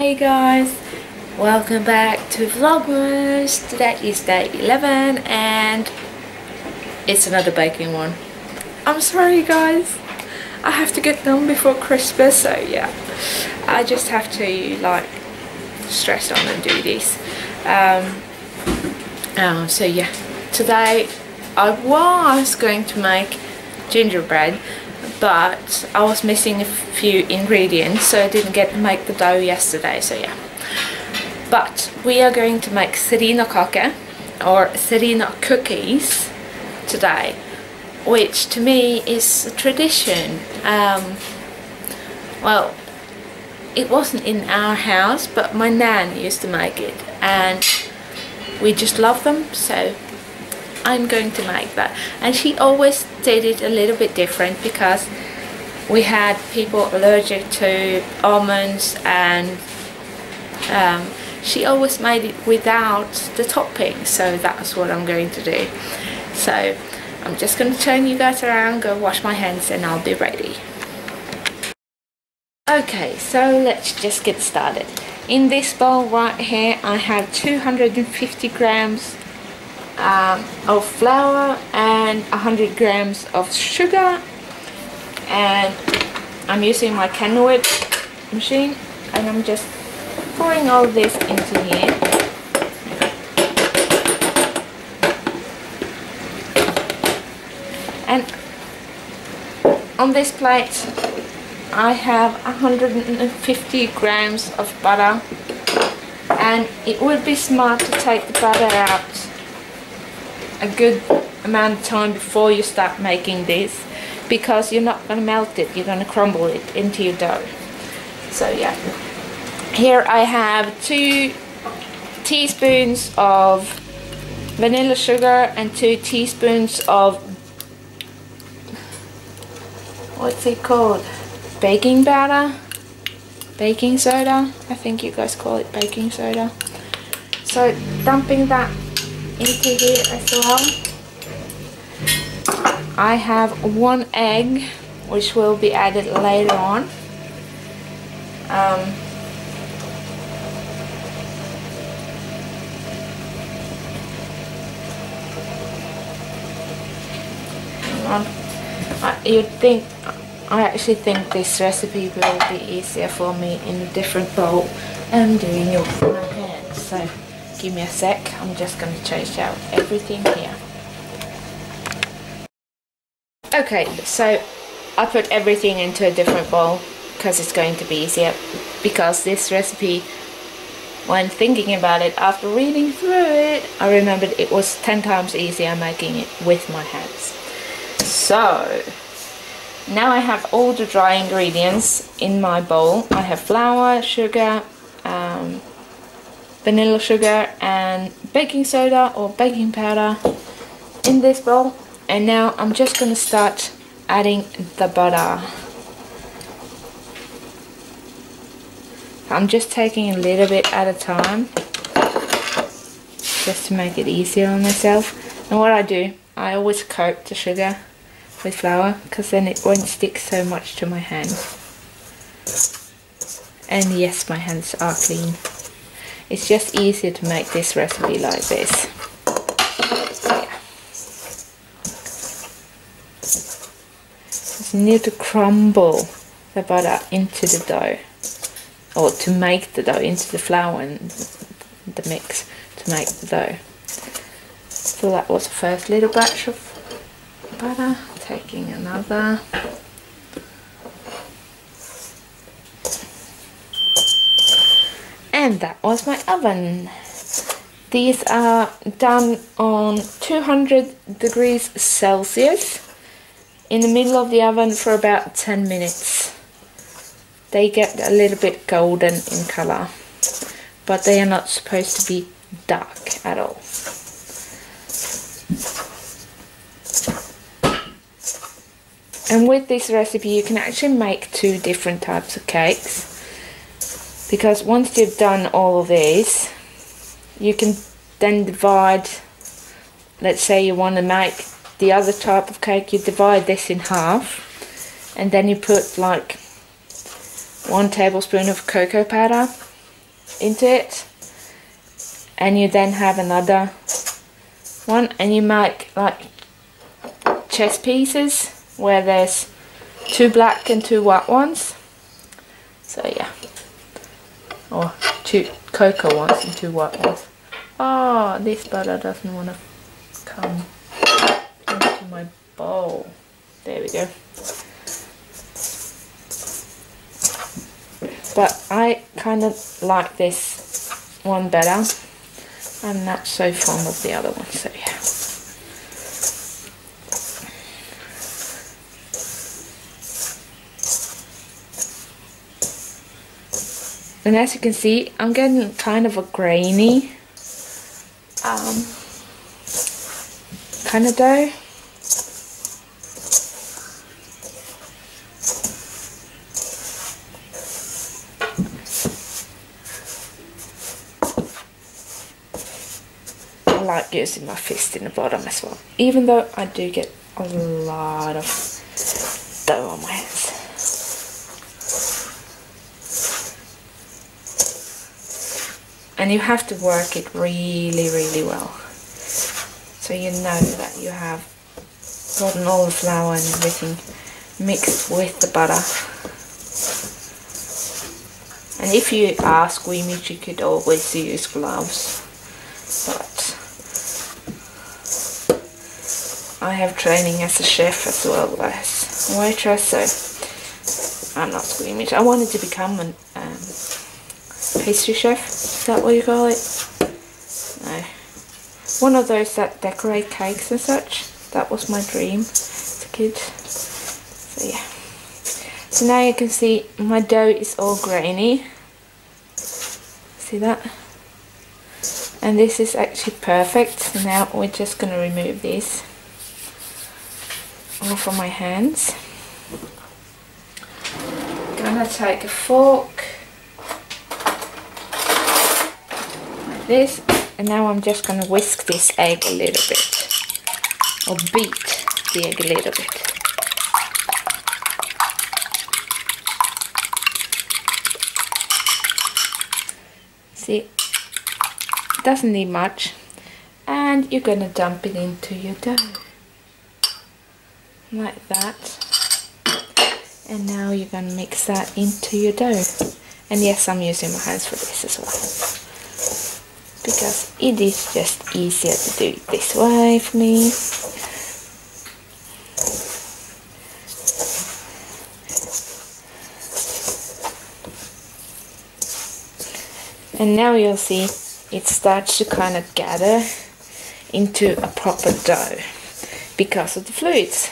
Hey guys, welcome back to Vlogmas. Today is day 11 and it's another baking one. I'm sorry guys, I have to get done before Christmas so yeah, I just have to like stress on and do this. Um, uh, so yeah, today I was going to make gingerbread but I was missing a few ingredients so I didn't get to make the dough yesterday so yeah. But we are going to make serinakake or serena cookies today which to me is a tradition. Um, well it wasn't in our house but my nan used to make it and we just love them so I'm going to make that. And she always did it a little bit different because we had people allergic to almonds and um, she always made it without the topping. So that's what I'm going to do. So I'm just going to turn you guys around go wash my hands and I'll be ready. Okay so let's just get started. In this bowl right here I have 250 grams um, of flour and 100 grams of sugar. And I'm using my Kenwood machine and I'm just pouring all this into here. And on this plate I have 150 grams of butter. And it would be smart to take the butter out a good amount of time before you start making this because you're not going to melt it you're going to crumble it into your dough. So yeah. Here I have two teaspoons of vanilla sugar and two teaspoons of what's it called? Baking powder? Baking soda? I think you guys call it baking soda. So dumping that into here as well. I have one egg which will be added later on. Um, you'd think I actually think this recipe will be easier for me in a different bowl and doing it with my hands so give me a sec. I'm just going to change out everything here. Okay so I put everything into a different bowl because it's going to be easier because this recipe when thinking about it after reading through it I remembered it was 10 times easier making it with my hands. So now I have all the dry ingredients in my bowl. I have flour, sugar, um, vanilla sugar and baking soda or baking powder in this bowl. And now I'm just going to start adding the butter. I'm just taking a little bit at a time just to make it easier on myself. And what I do I always coat the sugar with flour because then it won't stick so much to my hand and yes my hands are clean it's just easier to make this recipe like this. Need to crumble the butter into the dough or to make the dough into the flour and the mix to make the dough. So that was the first little batch of butter, taking another and that was my oven. These are done on 200 degrees Celsius in the middle of the oven for about 10 minutes. They get a little bit golden in color but they are not supposed to be dark at all. And with this recipe you can actually make two different types of cakes because once you've done all of these you can then divide let's say you want to make the other type of cake you divide this in half and then you put like one tablespoon of cocoa powder into it and you then have another one and you make like chess pieces where there's two black and two white ones. So yeah or two cocoa ones and two white ones. Oh this butter doesn't want to come into my bowl. There we go. But I kind of like this one better. I'm not so fond of the other one so yeah and as you can see I'm getting kind of a grainy um, kind of dough. I like using my fist in the bottom as well even though I do get a lot of dough on my hands and you have to work it really really well. So you know that you have gotten all the flour and everything mixed with the butter. And if you are squeamish you could always use gloves. But I have training as a chef as well as a waitress so? I'm not squeamish. I wanted to become an um, pastry chef, is that what you call it? No. One of those that decorate cakes and such. That was my dream as a kid. So yeah. So now you can see my dough is all grainy. See that? And this is actually perfect. So now we're just going to remove this all from my hands. Gonna take a fork this and now I'm just gonna whisk this egg a little bit. Or beat the egg a little bit. See doesn't need much and you're gonna dump it into your dough. Like that. And now you're gonna mix that into your dough. And yes I'm using my hands for this as well because it is just easier to do it this way for me. And now you'll see it starts to kind of gather into a proper dough because of the fluids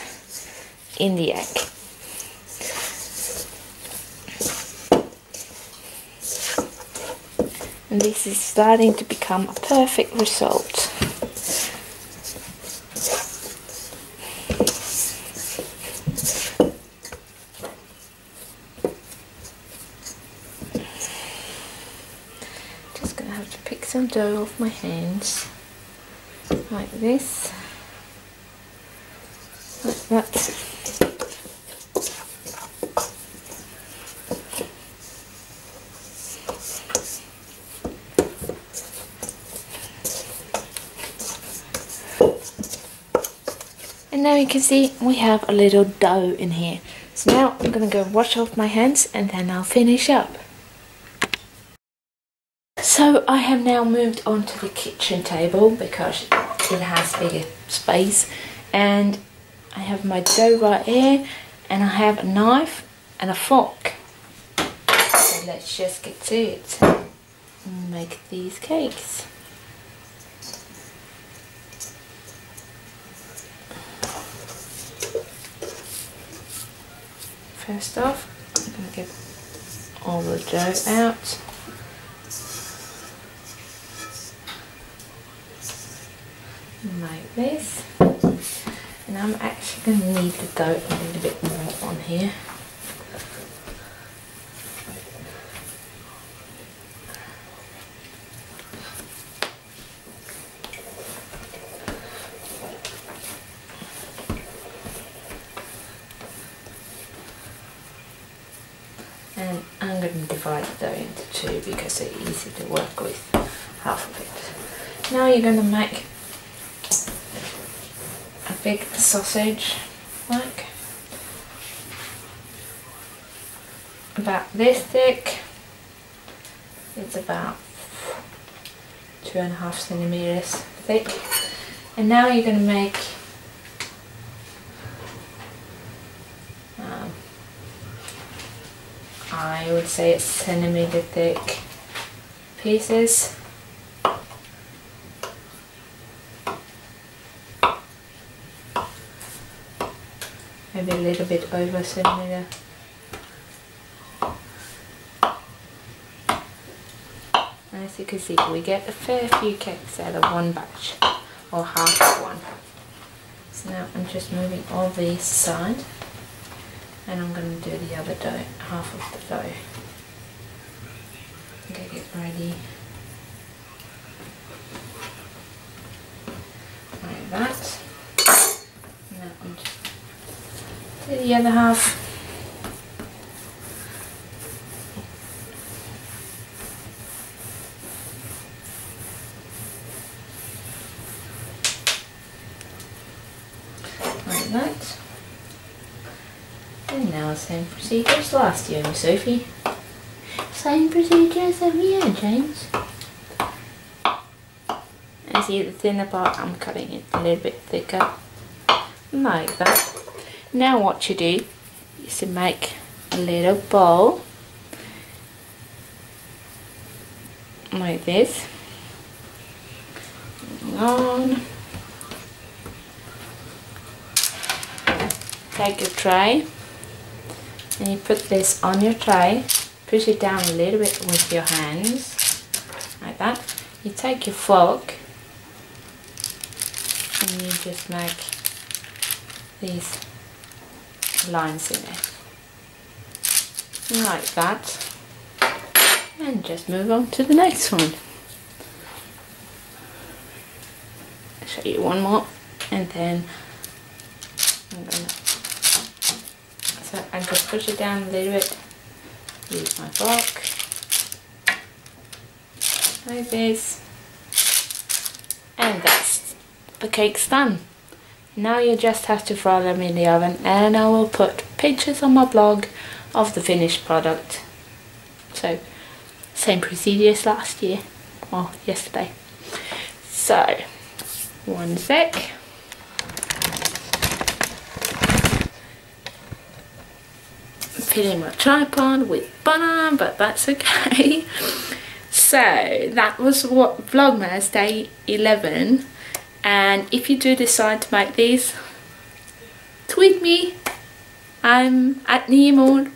in the egg. And this is starting to become a perfect result. Just gonna have to pick some dough off my hands. Like this. Like that And now you can see we have a little dough in here. So now I'm going to go wash off my hands and then I'll finish up. So I have now moved on to the kitchen table because it has bigger space and I have my dough right here and I have a knife and a fork. So let's just get to it and make these cakes. First off. I'm going to get all the dough out. Like this. And I'm actually going to knead the dough a little bit more on here. And I'm going to divide dough into two because they're easy to work with half of it. Now you're going to make a big sausage like about this thick it's about two and a half centimeters thick and now you're going to make um, I would say it's centimeter thick pieces. Maybe a little bit over centimeter as you can see we get a fair few cakes out of one batch or half of one. So now I'm just moving all these aside and I'm going to do the other dough, half of the dough. Get it ready. Like that. Now I'm just do the other half that. And now same procedure as last year, Miss Sophie. Same procedure as every year, James. I see the thinner part, I'm cutting it a little bit thicker. Like that. Now what you do is to make a little bowl. Like this. On. take your tray and you put this on your tray. Push it down a little bit with your hands like that. You take your fork and you just make these lines in it. Like that. And just move on to the next one. I'll show you one more and then I'm gonna so I just push it down a little bit, use my fork, like this, and that's the cake's done. Now you just have to fry them in the oven and I will put pictures on my blog of the finished product. So, same procedure as last year, or yesterday. So, one sec. Filling my tripod with butter, but that's okay. so that was what Vlogmas day 11 and if you do decide to make these, tweet me. I'm at Niemor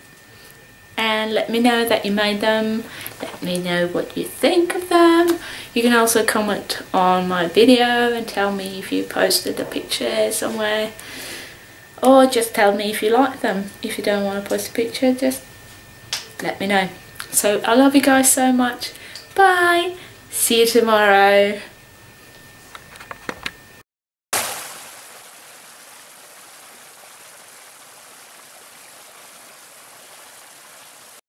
and let me know that you made them. Let me know what you think of them. You can also comment on my video and tell me if you posted a picture somewhere or just tell me if you like them. If you don't want to post a picture just let me know. So I love you guys so much. Bye. See you tomorrow